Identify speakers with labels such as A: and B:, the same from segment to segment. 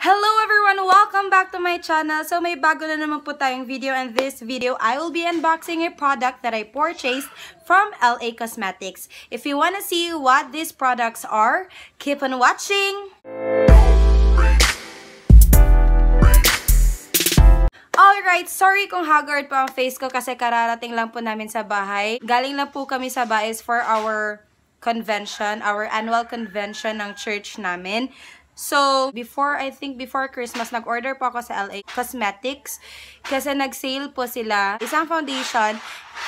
A: Hello everyone! Welcome back to my channel. So may bago na naman po tayong video and this video, I will be unboxing a product that I purchased from LA Cosmetics. If you want to see what these products are, keep on watching! Alright, sorry kung haggard pa ang face ko kasi kararating lang po namin sa bahay. Galing lang po kami sa Baez for our convention, our annual convention ng church namin. So, before, I think before Christmas, nag-order po ako sa LA Cosmetics kasi nag-sale po sila. Isang foundation.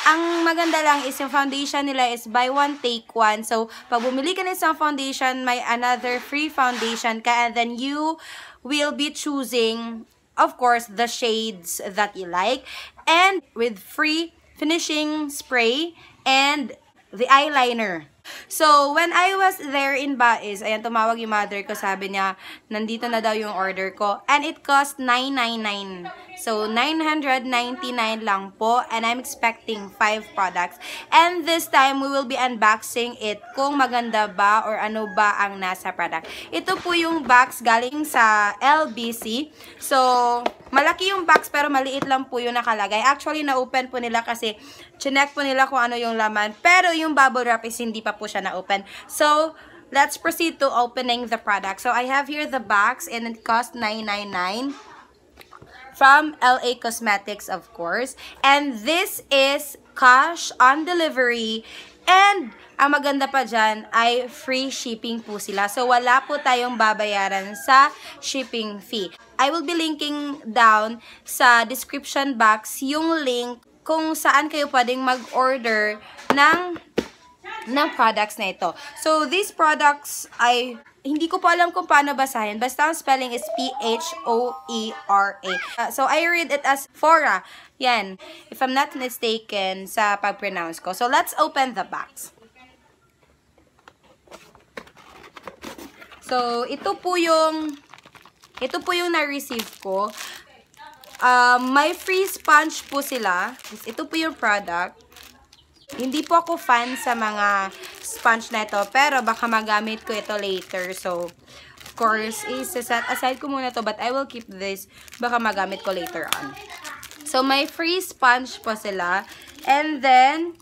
A: Ang maganda lang is yung foundation nila is buy one, take one. So, pag bumili ka ng isang foundation, may another free foundation ka and then you will be choosing, of course, the shades that you like. And with free finishing spray and the eyeliner. So, when I was there in Baez, ayan, tumawag yung mother ko, sabi niya, nandito na daw yung order ko. And it cost 999. So, 999 lang po. And I'm expecting 5 products. And this time, we will be unboxing it kung maganda ba or ano ba ang nasa product. Ito po yung box galing sa LBC. So, malaki yung box pero maliit lang po yung nakalagay. Actually, na-open po nila kasi chinek po nila kung ano yung laman. Pero yung bubble wrap is hindi pa po siya na-open. So, let's proceed to opening the product. So, I have here the box and it cost 999 from LA Cosmetics, of course. And this is cash on delivery. And, ang maganda pa dyan ay free shipping po sila. So, wala po tayong babayaran sa shipping fee. I will be linking down sa description box yung link kung saan kayo pwedeng mag-order ng ng products na ito. So, these products ay hindi ko po alam kung paano basahin. Basta ang spelling is P-H-O-E-R-A. Uh, so, I read it as Fora. Yan. If I'm not mistaken sa pag-pronounce ko. So, let's open the box. So, ito po yung ito po yung na-receive ko. Uh, may free sponge po sila. Ito po yung product. Hindi po ako fan sa mga sponge na ito, pero baka magamit ko ito later. So, of course, is-set aside ko muna to but I will keep this. Baka magamit ko later on. So, may free sponge po sila. And then,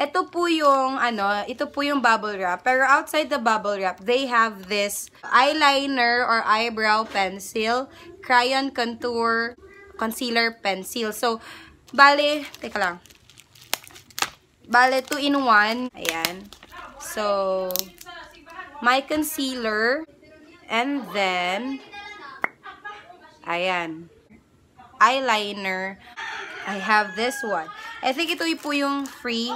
A: ito po yung, ano, ito po yung bubble wrap. Pero outside the bubble wrap, they have this eyeliner or eyebrow pencil, crayon contour, concealer pencil. So, bale, teka lang. Bale, 2 in 1. Ayan. So, my concealer. And then, ayan. Eyeliner. I have this one. I think ito po yung free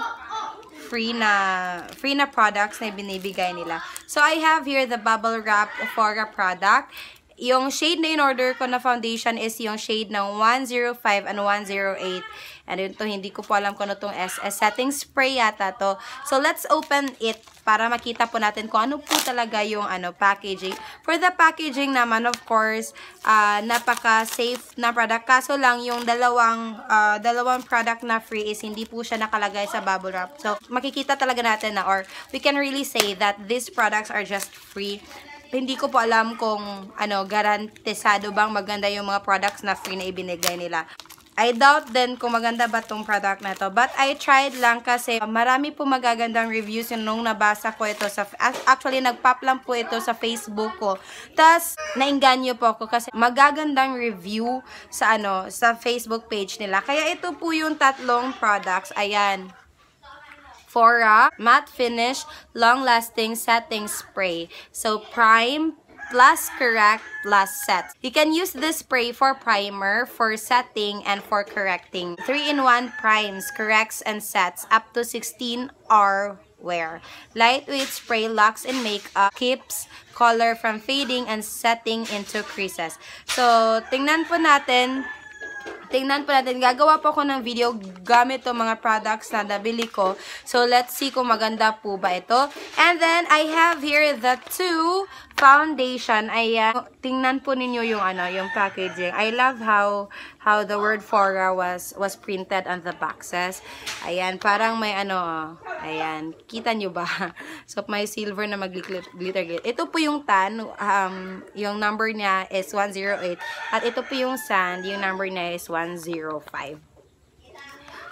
A: free na free na products na binibigay nila. So, I have here the Bubble Wrap Ephora product. Yung shade na in-order ko na foundation is yung shade ng 105 and 108. And ito, hindi ko po alam kung ano itong SS setting spray yata to. So, let's open it para makita po natin kung ano po talaga yung ano, packaging. For the packaging naman, of course, uh, napaka-safe na product. Kaso lang, yung dalawang, uh, dalawang product na free is hindi po siya nakalagay sa bubble wrap. So, makikita talaga natin na or we can really say that these products are just free hindi ko po alam kung ano garantisado bang maganda yung mga products na free na ibinigay nila. I doubt din kung maganda ba tong product na to. But I tried lang kasi marami po magagandang reviews yung nung nabasa ko ito sa... Actually, nagpop lang po ito sa Facebook ko. Tapos, nainganyo po ako kasi magagandang review sa ano sa Facebook page nila. Kaya ito po yung tatlong products. Ayan. Fora Matte Finish Long Lasting Setting Spray. So, prime, plus correct plus set. You can use this spray for primer, for setting, and for correcting. 3-in-1 primes, corrects, and sets up to 16 hour wear. Lightweight spray locks in makeup, keeps color from fading and setting into creases. So, tingnan po natin Tingnan po natin. Gagawa po ako ng video gamit to mga products na nabili ko. So, let's see kung maganda po ba ito. And then, I have here the two foundation, ayan, tingnan po ninyo yung ano, yung packaging. I love how how the word Fora was was printed on the boxes. Ayan, parang may ano, ayan, kita nyo ba? So, may silver na mag-glitter glitter. Ito po yung tan, um, yung number niya is 108. At ito po yung sand, yung number niya is 105.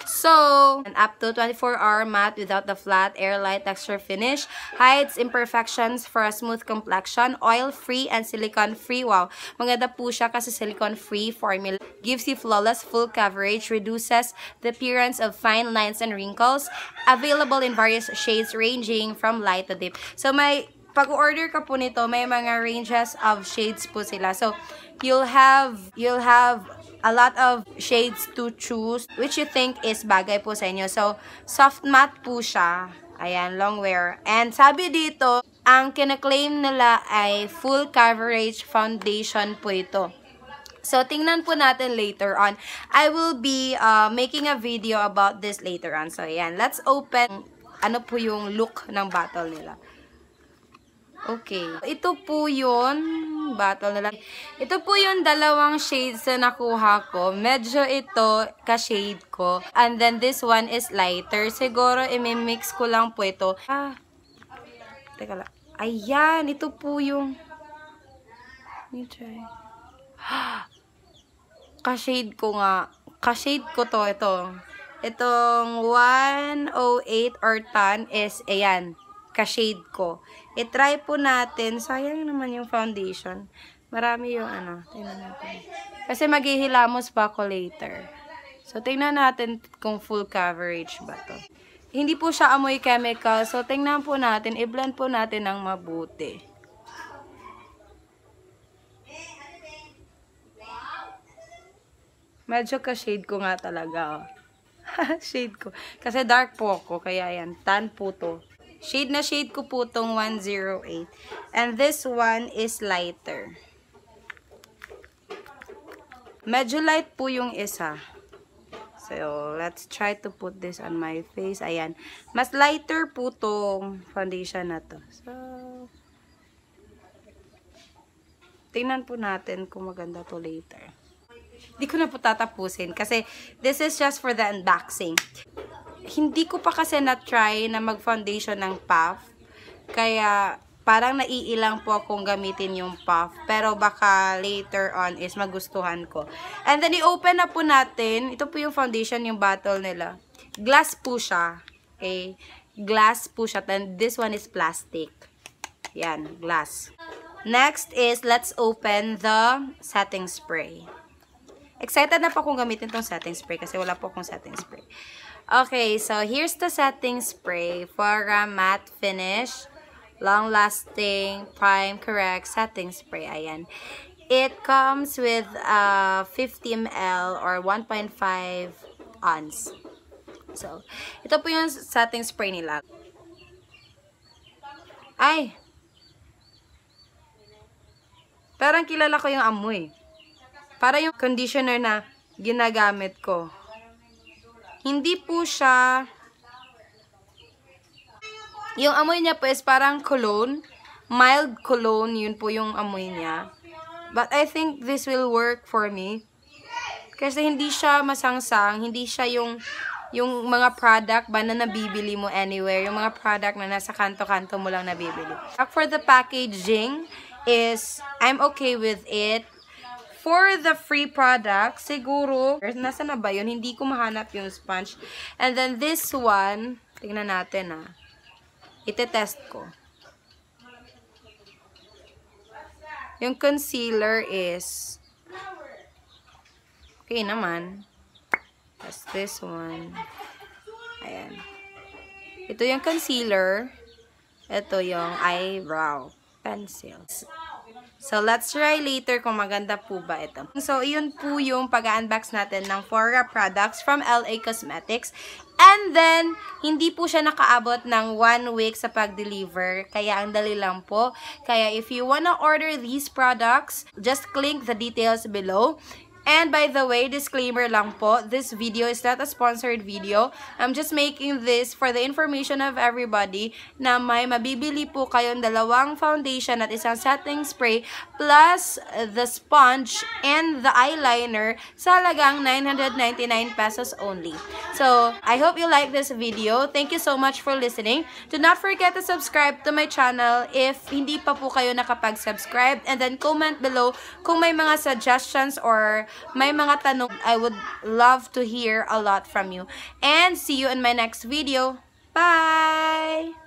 A: So, an up to 24-hour matte without the flat, airlight texture finish. Hides imperfections for a smooth complexion. Oil-free and silicone-free. Wow, maganda po siya kasi silicone-free formula. Gives you flawless full coverage. Reduces the appearance of fine lines and wrinkles. Available in various shades ranging from light to deep. So, may pag-order ka po nito, may mga ranges of shades po sila. So, you'll have, you'll have a lot of shades to choose which you think is bagay po sa inyo. So, soft matte po siya. Ayan, long wear. And sabi dito, ang kinaklaim nila ay full coverage foundation po ito. So, tingnan po natin later on. I will be uh, making a video about this later on. So, ayan. Let's open ano po yung look ng bottle nila. Okay. Ito po yun. Battle nila. Ito po yung dalawang shades na nakuha ko. Medyo ito, ka-shade ko. And then this one is lighter. Siguro, imimix ko lang po ito. Ah. Teka lang. Ayan. Ito po yung... Let me try. Ka-shade ko nga. Ka-shade ko to. Ito. Itong 108 or tan is, ayan ka-shade ko. I-try po natin. Sayang naman yung foundation. Marami yung ano. Tingnan natin. Kasi maghihilamos pa ako later. So, tingnan natin kung full coverage ba to. Hindi po siya amoy chemical. So, tingnan po natin. I-blend po natin ng mabuti. Medyo ka-shade ko nga talaga. Oh. shade ko. Kasi dark po ako. Kaya yan. Tan po to. Shade na shade ko po tong 108. And this one is lighter. Medyo light po yung isa. So, let's try to put this on my face. Ayan. Mas lighter po tong foundation na to. So, tingnan po natin kung maganda to later. Hindi ko na po tatapusin kasi this is just for the unboxing hindi ko pa kasi na-try na mag-foundation ng puff. Kaya, parang naiilang po akong gamitin yung puff. Pero baka later on is magustuhan ko. And then, i-open na po natin. Ito po yung foundation, yung bottle nila. Glass po siya. Okay? Glass po siya. And this one is plastic. Yan, glass. Next is, let's open the setting spray. Excited na po akong gamitin tong setting spray kasi wala po akong setting spray. Okay, so here's the setting spray for a matte finish, long-lasting, prime correct setting spray. Ayan. It comes with uh, 50 ml or 1.5 ounce. So, ito po yung setting spray nila. Ay! Parang kilala ko yung amoy. Para yung conditioner na ginagamit ko. Hindi po siya, yung amoy niya po is parang cologne. Mild cologne, yun po yung amoy niya. But I think this will work for me. Kasi hindi siya masangsang, hindi siya yung yung mga product ba na nabibili mo anywhere, yung mga product na nasa kanto-kanto mo lang nabibili. For the packaging is, I'm okay with it. For the free product, siguro, nasa na ba yun? Hindi ko mahanap yung sponge. And then this one, tingnan natin ah. Ite-test ko. Yung concealer is, okay naman. That's this one. Ayan. Ito yung concealer. Ito yung eyebrow pencils. So, let's try later kung maganda po ba ito. So, yun po yung pag-unbox natin ng Fora products from LA Cosmetics. And then, hindi po siya nakaabot ng one week sa pag-deliver. Kaya, ang dali lang po. Kaya, if you wanna order these products, just click the details below. And by the way, disclaimer lang po, this video is not a sponsored video. I'm just making this for the information of everybody na may mabibili po kayong dalawang foundation at isang setting spray plus the sponge and the eyeliner sa halagang 999 pesos only. So, I hope you like this video. Thank you so much for listening. Do not forget to subscribe to my channel if hindi pa po kayo nakapag-subscribe and then comment below kung may mga suggestions or may mga tanong, I would love to hear a lot from you. And see you in my next video. Bye!